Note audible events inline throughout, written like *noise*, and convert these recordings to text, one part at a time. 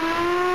Ah! *laughs*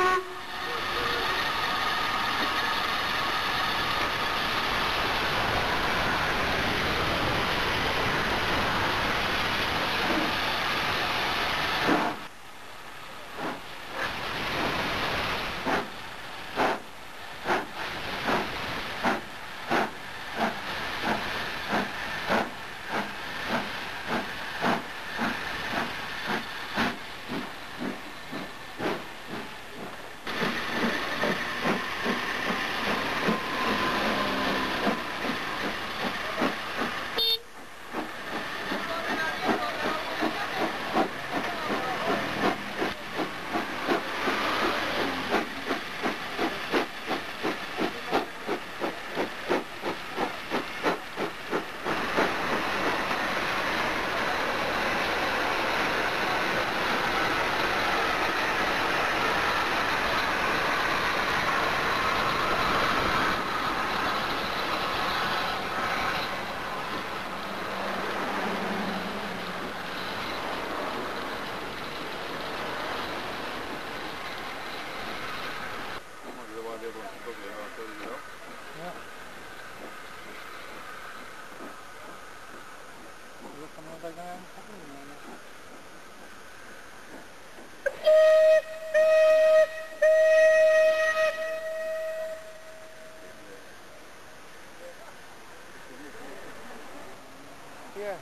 Yeah.